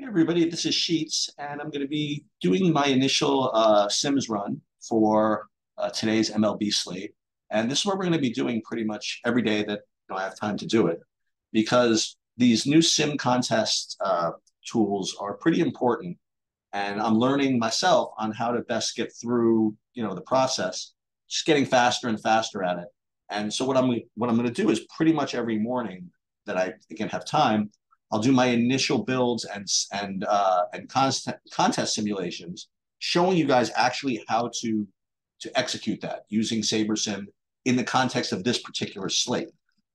Hey everybody, this is Sheets, and I'm going to be doing my initial uh, Sims run for uh, today's MLB slate. And this is what we're going to be doing pretty much every day that you know, I have time to do it, because these new Sim contest uh, tools are pretty important, and I'm learning myself on how to best get through you know the process, just getting faster and faster at it. And so what I'm what I'm going to do is pretty much every morning that I again have time, I'll do my initial builds and and uh, and contest contest simulations, showing you guys actually how to to execute that using SaberSim in the context of this particular slate,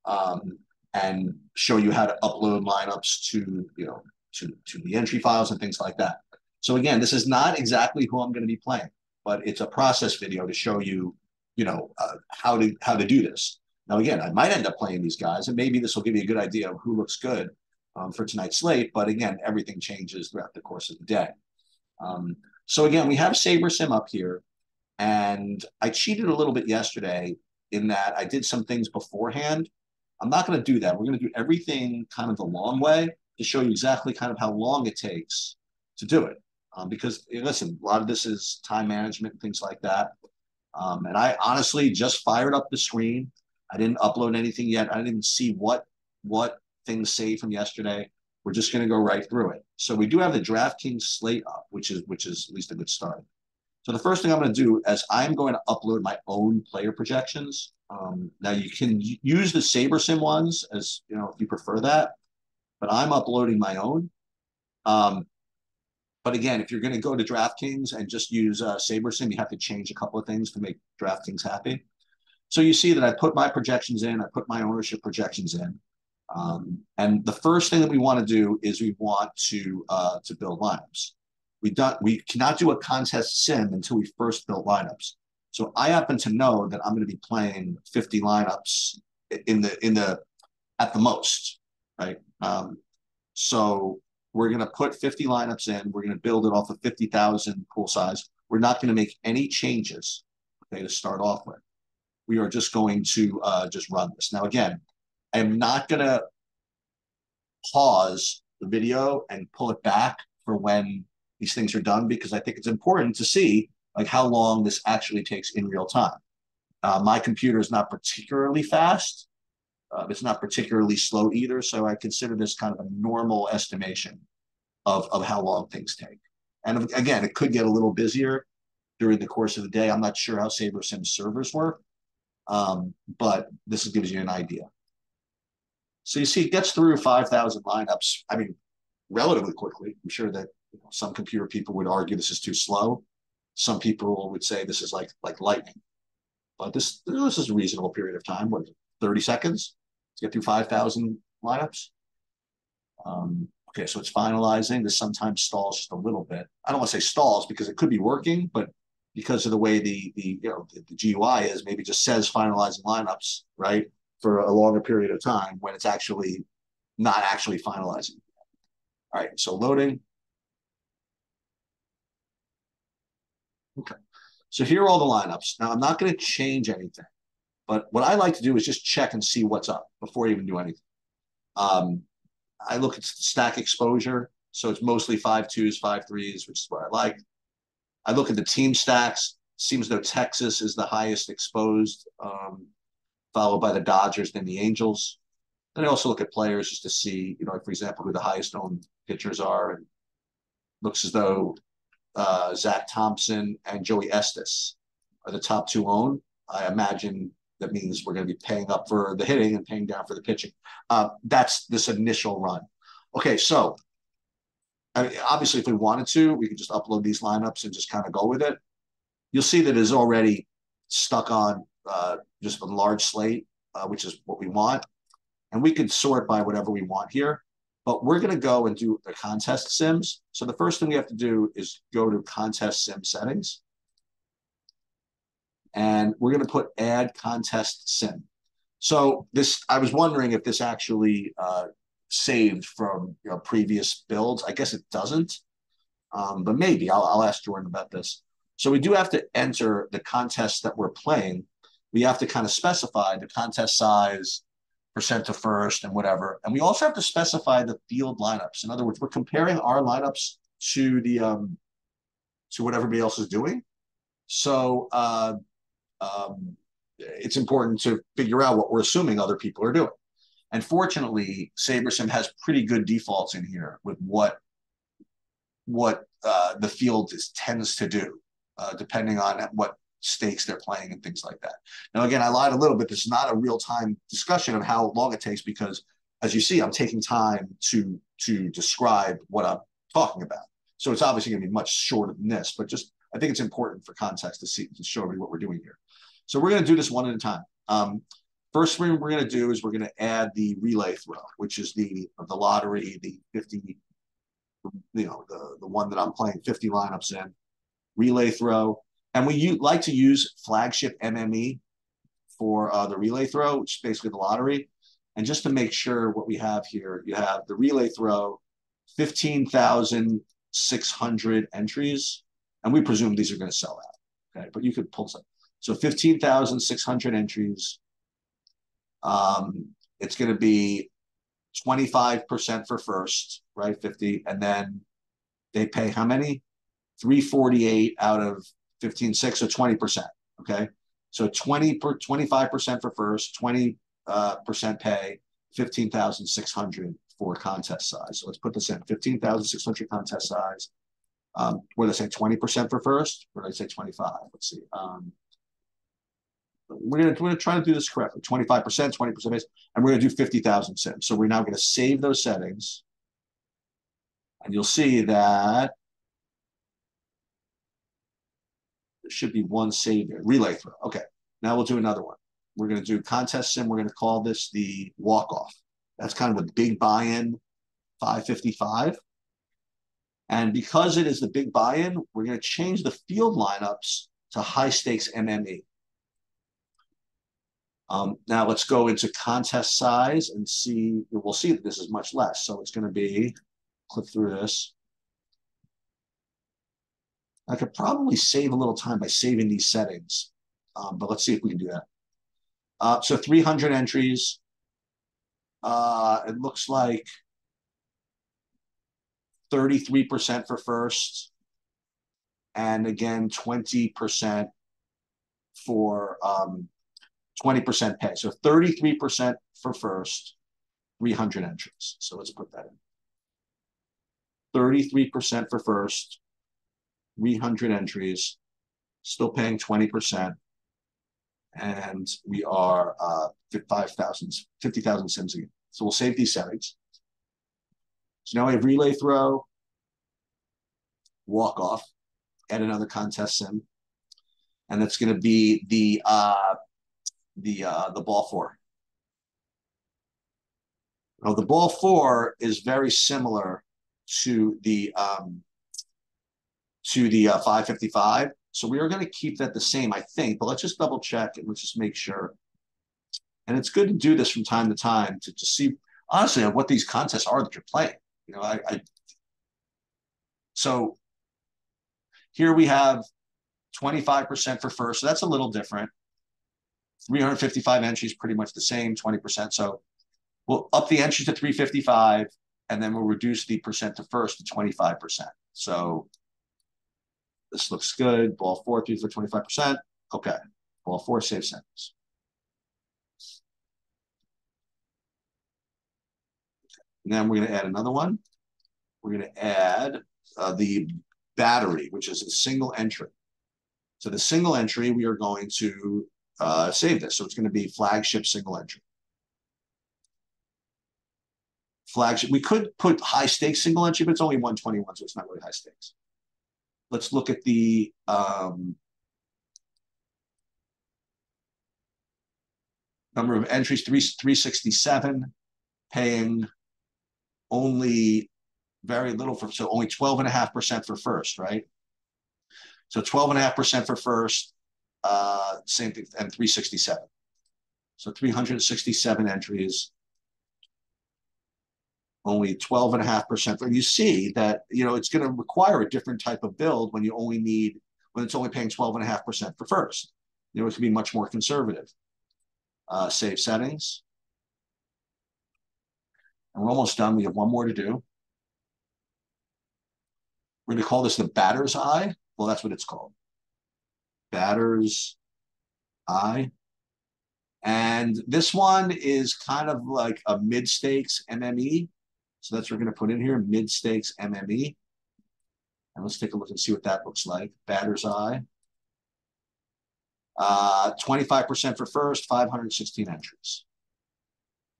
um, and show you how to upload lineups to you know to to the entry files and things like that. So again, this is not exactly who I'm going to be playing, but it's a process video to show you you know uh, how to how to do this. Now again, I might end up playing these guys, and maybe this will give you a good idea of who looks good um, for tonight's slate. But again, everything changes throughout the course of the day. Um, so again, we have SaberSim up here, and I cheated a little bit yesterday in that I did some things beforehand. I'm not going to do that. We're going to do everything kind of the long way to show you exactly kind of how long it takes to do it. Um, because listen, a lot of this is time management and things like that. Um, and I honestly just fired up the screen. I didn't upload anything yet. I didn't even see what what things saved from yesterday. We're just going to go right through it. So we do have the DraftKings slate up, which is which is at least a good start. So the first thing I'm going to do is I'm going to upload my own player projections. Um, now you can use the SaberSim ones as you know if you prefer that, but I'm uploading my own. Um, but again, if you're going to go to DraftKings and just use uh, SaberSim, you have to change a couple of things to make DraftKings happy. So you see that I put my projections in, I put my ownership projections in. Um, and the first thing that we want to do is we want to uh, to build lineups. We don't we cannot do a contest sim until we first build lineups. So I happen to know that I'm going to be playing 50 lineups in the in the at the most, right? Um, so we're going to put 50 lineups in. We're going to build it off of 50,000 pool size. We're not going to make any changes, okay, to start off with. We are just going to uh, just run this. Now, again, I am not going to pause the video and pull it back for when these things are done because I think it's important to see like how long this actually takes in real time. Uh, my computer is not particularly fast. Uh, it's not particularly slow either, so I consider this kind of a normal estimation of, of how long things take. And again, it could get a little busier during the course of the day. I'm not sure how SaberSim servers work, um, but this gives you an idea. So you see, it gets through 5,000 lineups. I mean, relatively quickly. I'm sure that you know, some computer people would argue this is too slow. Some people would say this is like like lightning. But this this is a reasonable period of time. What 30 seconds to get through 5,000 lineups? Um, okay, so it's finalizing. This sometimes stalls just a little bit. I don't want to say stalls because it could be working, but because of the way the the you know the, the GUI is, maybe just says finalizing lineups, right? For a longer period of time when it's actually not actually finalizing. All right, so loading. Okay, so here are all the lineups. Now I'm not going to change anything, but what I like to do is just check and see what's up before I even do anything. Um, I look at stack exposure, so it's mostly five twos, five threes, which is what I like. I look at the team stacks. Seems though Texas is the highest exposed. Um, followed by the Dodgers, then the Angels. Then I also look at players just to see, you know, like for example, who the highest owned pitchers are. And looks as though uh, Zach Thompson and Joey Estes are the top two owned. I imagine that means we're going to be paying up for the hitting and paying down for the pitching. Uh, that's this initial run. Okay, so I mean, obviously, if we wanted to, we could just upload these lineups and just kind of go with it. You'll see that it's already stuck on uh, just a large slate, uh, which is what we want. And we can sort by whatever we want here. But we're going to go and do the contest sims. So the first thing we have to do is go to contest sim settings. And we're going to put add contest sim. So this, I was wondering if this actually uh, saved from you know, previous builds. I guess it doesn't, um, but maybe I'll, I'll ask Jordan about this. So we do have to enter the contest that we're playing we have to kind of specify the contest size percent to first and whatever. And we also have to specify the field lineups. In other words, we're comparing our lineups to the um, to what everybody else is doing. So uh, um, it's important to figure out what we're assuming other people are doing. And fortunately, SaberSim has pretty good defaults in here with what what uh, the field is, tends to do, uh, depending on what stakes they're playing and things like that. Now, again, I lied a little bit. This is not a real time discussion of how long it takes because, as you see, I'm taking time to to describe what I'm talking about. So it's obviously going to be much shorter than this, but just I think it's important for context to see to show me what we're doing here. So we're going to do this one at a time. Um, first thing we're going to do is we're going to add the relay throw, which is the the lottery, the 50, you know, the, the one that I'm playing 50 lineups in, relay throw. And we like to use flagship MME for uh, the relay throw, which is basically the lottery. And just to make sure what we have here, you have the relay throw, 15,600 entries. And we presume these are going to sell out. Okay. But you could pull some. So 15,600 entries. Um, it's going to be 25% for first, right? 50. And then they pay how many? 348 out of 15, 6, so 20%. Okay. So 20 per 25% for first, 20 uh, percent pay, 15,600 for contest size. So let's put this in 15,600 contest size. Um, what did I say? 20% for first? Or did I say 25? Let's see. Um, we're gonna we're gonna try to do this correctly. 25%, 20% base, and we're gonna do 50,000 sims. So we're now gonna save those settings. And you'll see that should be one save. Relay throw. Okay. Now we'll do another one. We're going to do contest sim. We're going to call this the walk off. That's kind of a big buy in 555. And because it is the big buy in, we're going to change the field lineups to high stakes MME. Um, now let's go into contest size and see, we'll see that this is much less. So it's going to be, click through this. I could probably save a little time by saving these settings, um, but let's see if we can do that. Uh, so 300 entries. Uh, it looks like 33% for first, and again 20% for um, 20% pay. So 33% for first, 300 entries. So let's put that in. 33% for first, 300 entries, still paying 20%. And we are uh, 5,000, 50,000 sims again. So we'll save these settings. So now we have relay throw, walk off, add another contest sim. And that's going to be the uh, the uh, the ball four. Now the ball four is very similar to the um, to the uh, 555. So we are going to keep that the same, I think, but let's just double check and let's just make sure. And it's good to do this from time to time to, to see, honestly, what these contests are that you're playing. You know, I, I so here we have 25% for first. So that's a little different. 355 entries, pretty much the same, 20%. So we'll up the entries to 355, and then we'll reduce the percent to first to 25%. So this looks good. Ball four, three for 25%. Okay. Ball four, save sentence. And then we're going to add another one. We're going to add uh, the battery, which is a single entry. So the single entry, we are going to uh, save this. So it's going to be flagship single entry. Flagship. We could put high stakes single entry, but it's only 121, so it's not really high stakes. Let's look at the um, number of entries, three, 367, paying only very little for, so only 12.5% for first, right? So 12.5% for first, uh, same thing, and 367. So 367 entries, only 12.5%. And you see that, you know, it's going to require a different type of build when you only need, when it's only paying 12.5% for first. You know, it can be much more conservative. Uh, save settings. And we're almost done. We have one more to do. We're going to call this the batter's eye. Well, that's what it's called. Batter's eye. And this one is kind of like a mid stakes MME. So that's what we're going to put in here mid stakes MME. And let's take a look and see what that looks like. Batter's eye. Uh, 25% for first, 516 entries.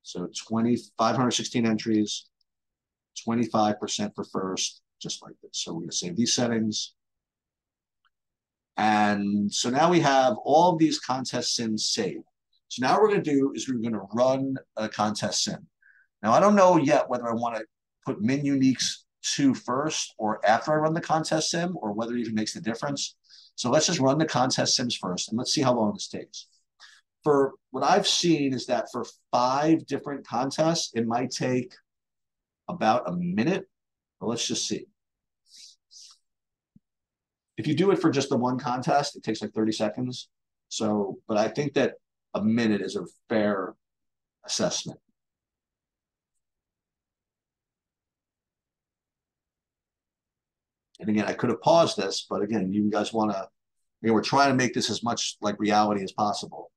So 20, 516 entries, 25% for first, just like this. So we're going to save these settings. And so now we have all of these contest sims saved. So now what we're going to do is we're going to run a contest sim. Now, I don't know yet whether I want to put min uniques to first or after I run the contest sim or whether it even makes the difference. So let's just run the contest sims first and let's see how long this takes. For what I've seen is that for five different contests, it might take about a minute, but let's just see. If you do it for just the one contest, it takes like 30 seconds. So, but I think that a minute is a fair assessment. And again, I could have paused this, but again, you guys want to, you know, we're trying to make this as much like reality as possible.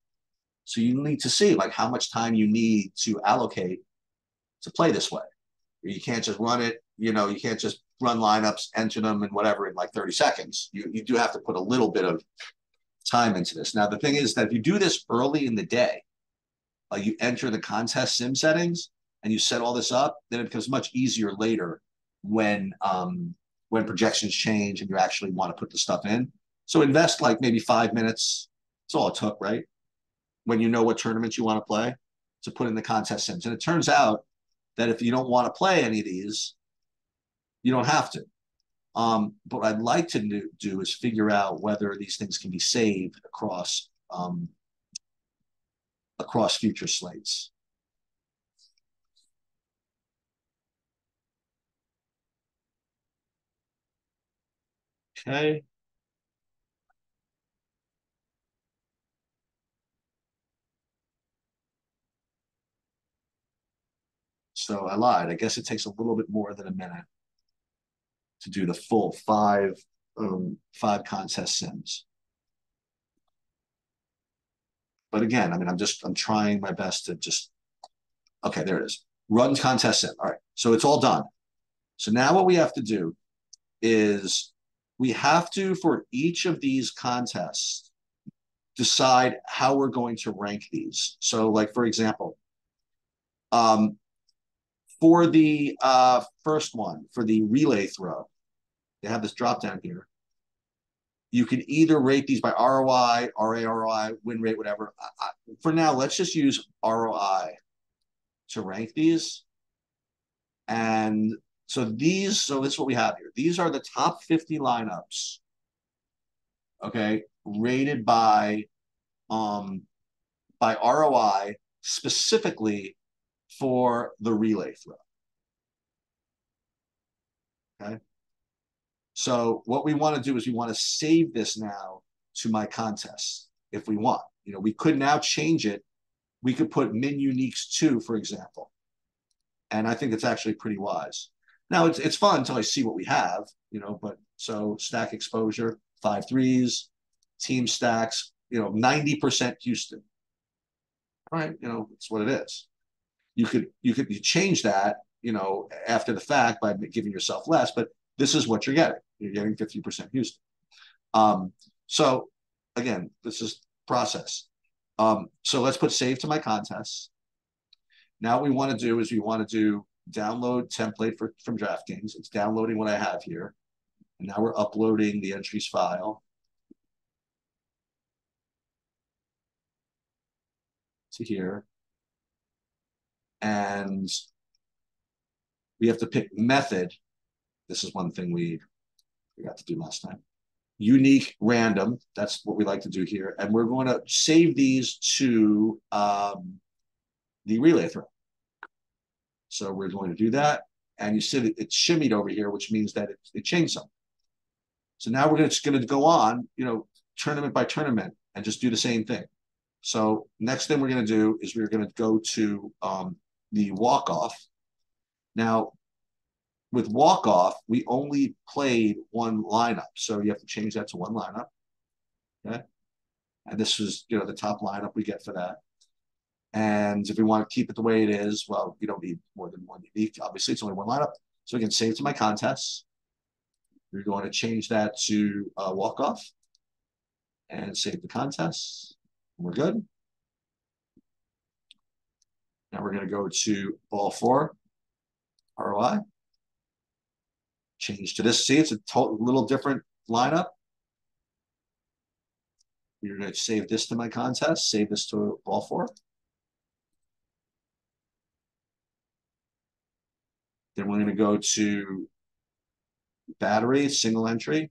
So you need to see like how much time you need to allocate to play this way. You can't just run it, you know, you can't just run lineups, enter them and whatever in like 30 seconds. You, you do have to put a little bit of time into this. Now, the thing is that if you do this early in the day, like you enter the contest sim settings and you set all this up, then it becomes much easier later when um, when projections change and you actually want to put the stuff in. So invest like maybe five minutes. That's all it took, right? When you know what tournaments you want to play to put in the contest sims. And it turns out that if you don't want to play any of these, you don't have to. Um, but what I'd like to do, do, is figure out whether these things can be saved across um, across future slates. Okay. So I lied. I guess it takes a little bit more than a minute to do the full five um, five contest sims. But again, I mean, I'm just I'm trying my best to just okay. There it is. Run contest sim. All right. So it's all done. So now what we have to do is we have to, for each of these contests, decide how we're going to rank these. So, like, for example, um, for the uh, first one, for the relay throw, they have this drop down here. You can either rate these by ROI, RAROI, win rate, whatever. I, I, for now, let's just use ROI to rank these. And so these, so this is what we have here. These are the top 50 lineups, okay, rated by um by ROI specifically for the relay throw. Okay. So what we want to do is we want to save this now to my contest if we want. You know, we could now change it. We could put min uniques two, for example. And I think it's actually pretty wise. Now it's it's fun until I see what we have, you know. But so stack exposure, five threes, team stacks, you know, ninety percent Houston. Right, you know, it's what it is. You could you could you change that, you know, after the fact by giving yourself less, but this is what you're getting. You're getting fifty percent Houston. Um, so again, this is process. Um, so let's put save to my contests. Now what we want to do is we want to do download template for, from DraftKings. It's downloading what I have here. And now we're uploading the entries file. To here. And we have to pick method. This is one thing we forgot to do last time. Unique random. That's what we like to do here. And we're going to save these to um, the relay throw. So we're going to do that. And you see it's shimmied over here, which means that it, it changed something. So now we're just going to go on, you know, tournament by tournament and just do the same thing. So next thing we're going to do is we're going to go to um, the walk-off. Now, with walk off, we only played one lineup, so you have to change that to one lineup. Okay, and this is you know the top lineup we get for that. And if we want to keep it the way it is, well, we don't need more than one unique. Obviously, it's only one lineup. So we can save to my contests. We're going to change that to uh, walk off and save the contest. We're good. Now we're going to go to ball four, ROI. Change to this. See, it's a total, little different lineup. We're going to save this to my contest, save this to ball four. Then we're going to go to battery, single entry.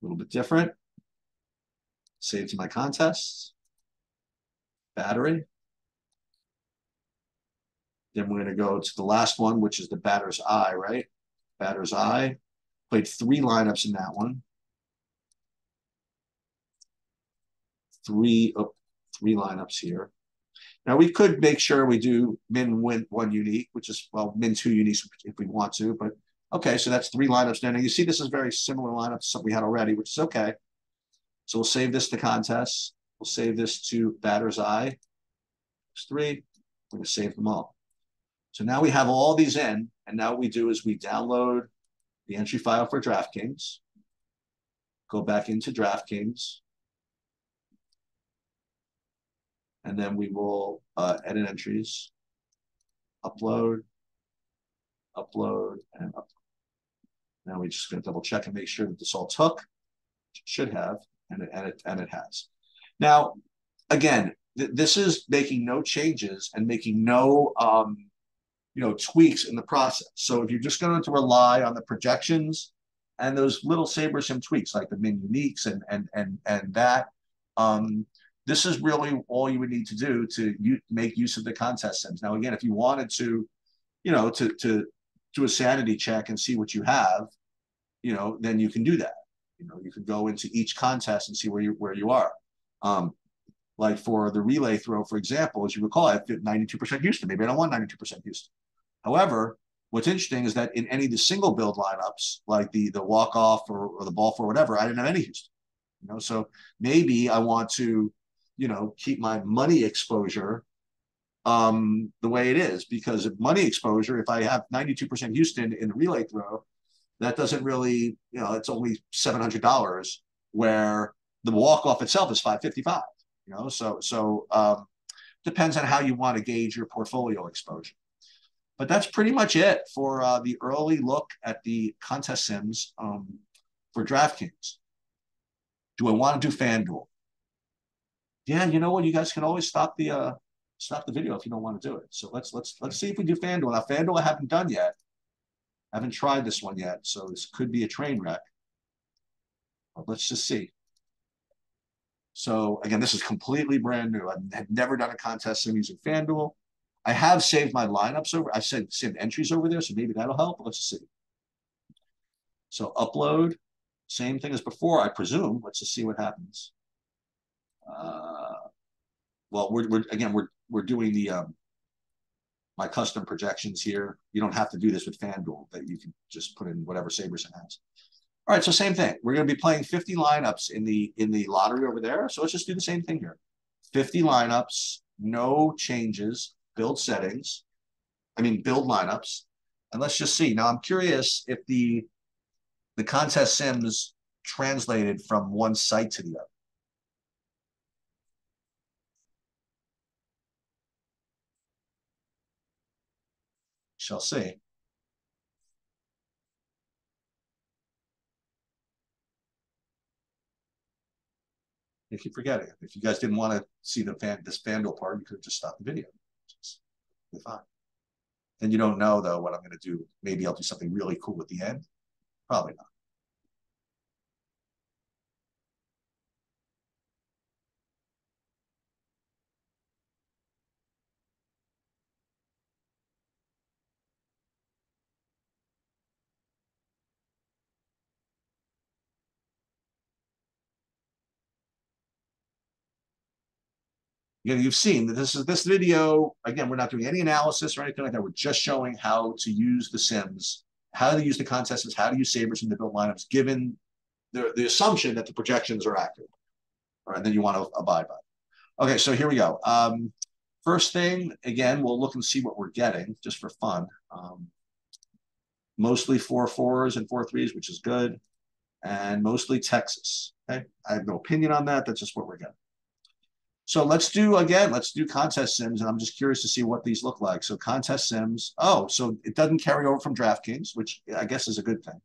A little bit different. Save to my contests. Battery. Then we're going to go to the last one, which is the batter's eye, right? Batter's eye. Played three lineups in that one. Three, oh, three lineups here. Now we could make sure we do min win one unique, which is well min two uniques if we want to. But okay, so that's three lineups now. Now you see this is very similar lineup to something we had already, which is okay. So we'll save this to contests. We'll save this to batter's eye. It's three. We're to save them all. So now we have all these in, and now what we do is we download the entry file for DraftKings, go back into DraftKings, and then we will uh, edit entries, upload, upload, and upload. Now we're just going to double check and make sure that this all took. Should have, and it, and it, and it has. Now, again, th this is making no changes and making no um, you know tweaks in the process. So if you're just going to rely on the projections and those little SaberSim tweaks like the min uniques and and and and that, um, this is really all you would need to do to make use of the contest sims. Now, again, if you wanted to, you know, to to do a sanity check and see what you have, you know, then you can do that. You know, you could go into each contest and see where you where you are. Um, like for the relay throw, for example, as you recall, I have 92% Houston. Maybe I don't want 92% Houston. However, what's interesting is that in any of the single build lineups, like the the walk off or, or the ball four whatever, I didn't have any Houston. You know, so maybe I want to you know, keep my money exposure um, the way it is. Because if money exposure, if I have 92% Houston in the relay throw, that doesn't really, you know, it's only $700 where the walk off itself is 555, you know, so, so um, depends on how you want to gauge your portfolio exposure. But that's pretty much it for uh, the early look at the contest sims um, for DraftKings. Do I want to do FanDuel? Yeah, you know what? You guys can always stop the uh stop the video if you don't want to do it. So let's let's let's see if we do FanDuel. Now FanDuel I haven't done yet. I haven't tried this one yet, so this could be a train wreck. But let's just see. So again, this is completely brand new. I have never done a contest sim using FanDuel. I have saved my lineups over. I said saved entries over there, so maybe that'll help. Let's just see. So upload, same thing as before, I presume. Let's just see what happens. Uh, well, we're, we're again we're we're doing the um, my custom projections here. You don't have to do this with FanDuel, that you can just put in whatever SaberSim has. All right, so same thing. We're going to be playing 50 lineups in the in the lottery over there. So let's just do the same thing here. 50 lineups, no changes, build settings. I mean, build lineups. And let's just see. Now I'm curious if the the contest sims translated from one site to the other. Shall see. Keep forgetting. If you guys didn't want to see the fan this FanDuel part, you could have just stopped the video. Be fine. Then you don't know though what I'm going to do. Maybe I'll do something really cool at the end. Probably not. Again, you've seen that this is this video. Again, we're not doing any analysis or anything like that. We're just showing how to use the sims, how to use the contest sims, how to use SaberSim the build lineups, given the, the assumption that the projections are accurate. All right, then you want to abide by. Okay, so here we go. Um, first thing, again, we'll look and see what we're getting just for fun. Um, mostly four fours and four threes, which is good, and mostly Texas. Okay, I have no opinion on that. That's just what we're getting. So let's do again, let's do contest sims, and I'm just curious to see what these look like. So contest sims. Oh, so it doesn't carry over from DraftKings, which I guess is a good thing.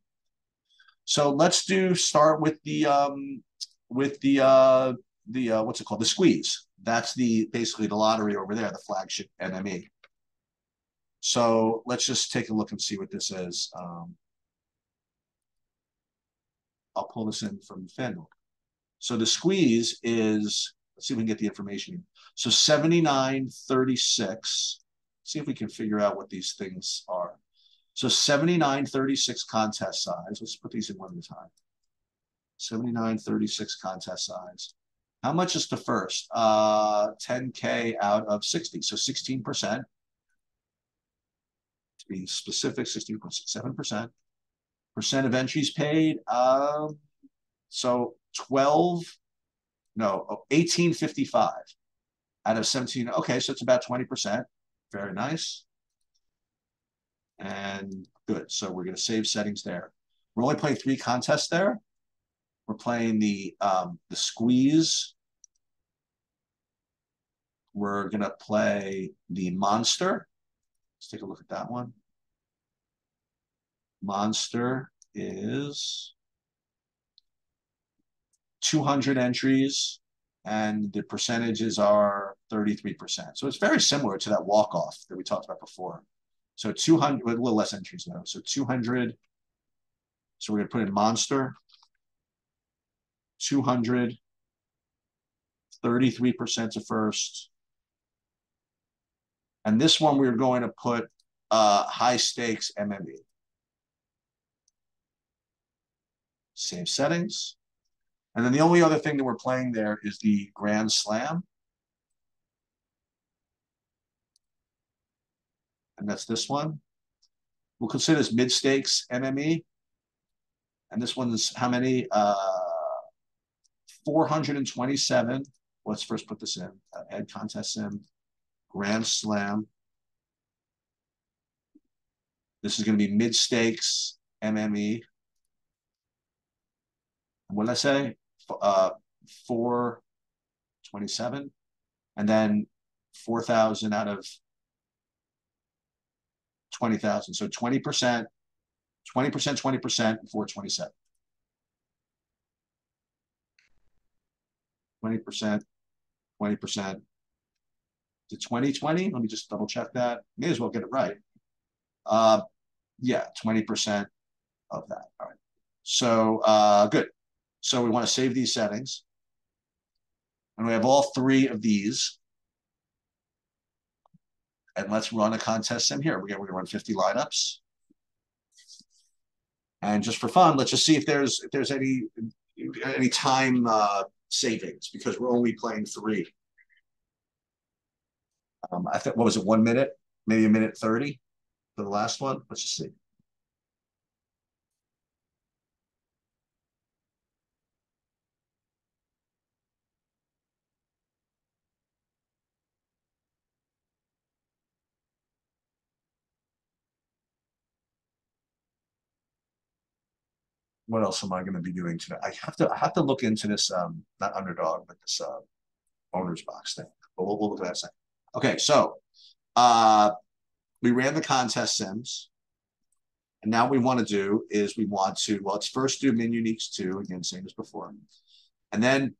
So let's do start with the um with the uh the uh what's it called? The squeeze. That's the basically the lottery over there, the flagship MME. So let's just take a look and see what this is. Um, I'll pull this in from FanDuel. So the squeeze is Let's see if we can get the information. So 7936. See if we can figure out what these things are. So 7936 contest size. Let's put these in one at a time. 7936 contest size. How much is the first? Uh, 10K out of 60. So 16%. To be specific, 16.7%. Percent of entries paid. Um, so 12 no, 1855 out of 17. Okay, so it's about 20%. Very nice. And good. So we're going to save settings there. We're only playing three contests there. We're playing the um, the squeeze. We're going to play the monster. Let's take a look at that one. Monster is 200 entries and the percentages are 33%. So it's very similar to that walk-off that we talked about before. So 200, a little less entries though. So 200, so we're gonna put in Monster, 200, 33% to first. And this one we're going to put uh, high stakes MME. Save settings. And then the only other thing that we're playing there is the Grand Slam. And that's this one. We'll consider this mid-stakes MME. And this one's how many? Uh, 427. Let's first put this in. Uh, Ed Contest Sim, Grand Slam. This is going to be mid-stakes MME. What did I say? Uh, 427 and then 4,000 out of 20,000. So 20%, 20%, 20%, 427. 20%, 20% to 2020. Let me just double check that. May as well get it right. Uh, yeah, 20% of that. All right. So uh, good. So we want to save these settings. And we have all three of these. And let's run a contest sim here. We're going to run 50 lineups. And just for fun, let's just see if there's if there's any any time uh, savings because we're only playing three. Um, I think what was it, one minute, maybe a minute thirty for the last one. Let's just see. What else am I going to be doing today? I have to I have to look into this um not underdog but this uh OwnersBox thing. But we'll, we'll look at that second. Okay, so uh we ran the contest sims. And now we want to do is we want to, well, let's first do min uniques two, again, same as before. And then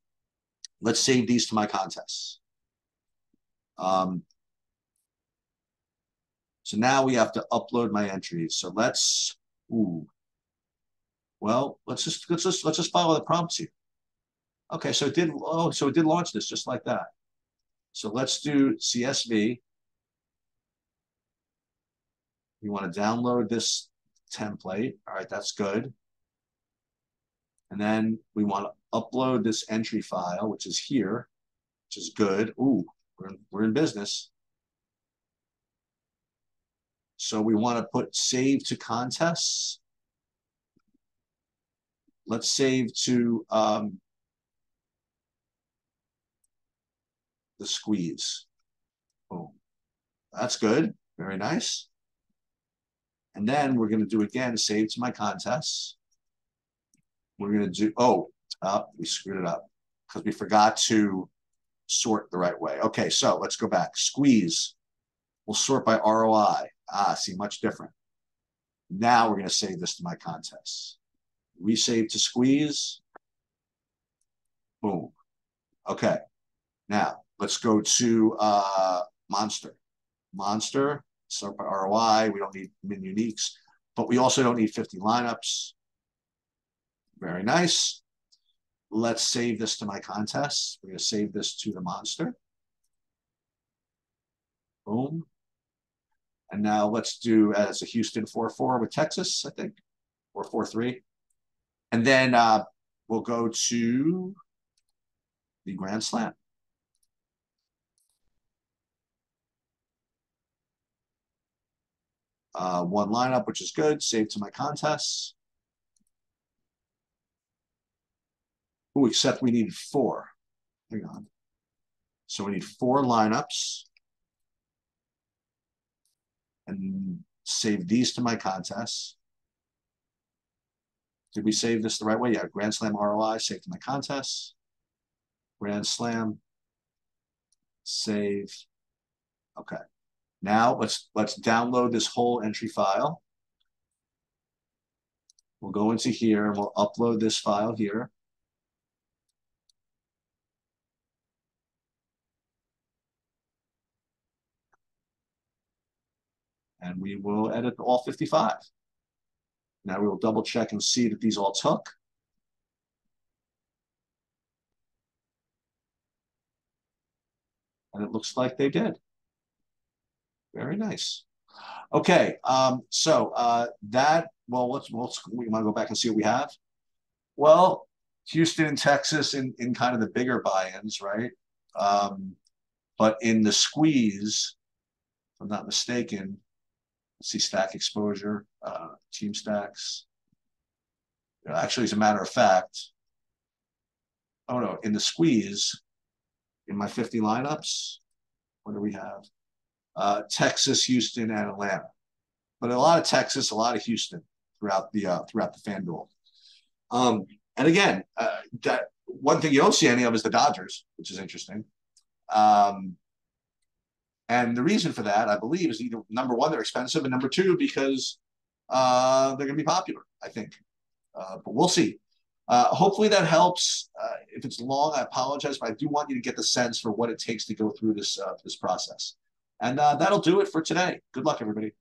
let's save these to my contests. Um, so now we have to upload my entries. So let's, ooh, well, let's just let's just let's just follow the prompts here. Okay, so it did oh, so it did launch this just like that. So let's do CSV. You want to download this template. All right, that's good. And then we want to upload this entry file, which is here, which is good. Ooh, We're in, we're in business. So we want to put save to contests. Let's save to um, the squeeze. Boom. That's good. Very nice. And then we're going to do again, save to my contests. We're going to do, oh, uh, we screwed it up because we forgot to sort the right way. Okay, so let's go back. Squeeze. We'll sort by ROI. Ah, see, much different. Now we're going to save this to my contests. Resave to squeeze. Boom. Okay. Now let's go to uh, Monster. Monster, by ROI. We don't need min uniques, but we also don't need 50 lineups. Very nice. Let's save this to my contests. We're going to save this to the monster. Boom. And now let's do as a Houston 4-4 with Texas, I think, or 4-3. And then uh, we'll go to the Grand Slam. Uh, one lineup, which is good. Save to my contests. Oh, except we need four. Hang on. So we need four lineups. And save these to my contests. Did we save this the right way? Yeah, Grand Slam ROI, saved in the contest. Grand Slam, save. Okay. Now let's let's download this whole entry file. We'll go into here and we'll upload this file here. And we will edit all 55. Now we will double check and see that these all took. And it looks like they did. Very nice. Okay, um, so uh, that, well, let's, let's, we want to go back and see what we have. Well, Houston and Texas in, in kind of the bigger buy-ins, right? Um, but in the squeeze, if I'm not mistaken, see stack exposure, uh, team stacks. Actually, as a matter of fact, oh no, in the squeeze, in my 50 lineups, what do we have? uh, Texas, Houston, and Atlanta. But a lot of Texas, a lot of Houston throughout the uh, throughout the FanDuel. Um, and again, uh, that one thing you don't see any of is the Dodgers, which is interesting. Um, and the reason for that, I believe, is either number one, they're expensive, and number two, because uh, they're going to be popular. I think, uh, but we'll see. Uh, hopefully that helps. Uh, if it's long, I apologize, but I do want you to get the sense for what it takes to go through this uh, this process. And uh, that'll do it for today. Good luck, everybody.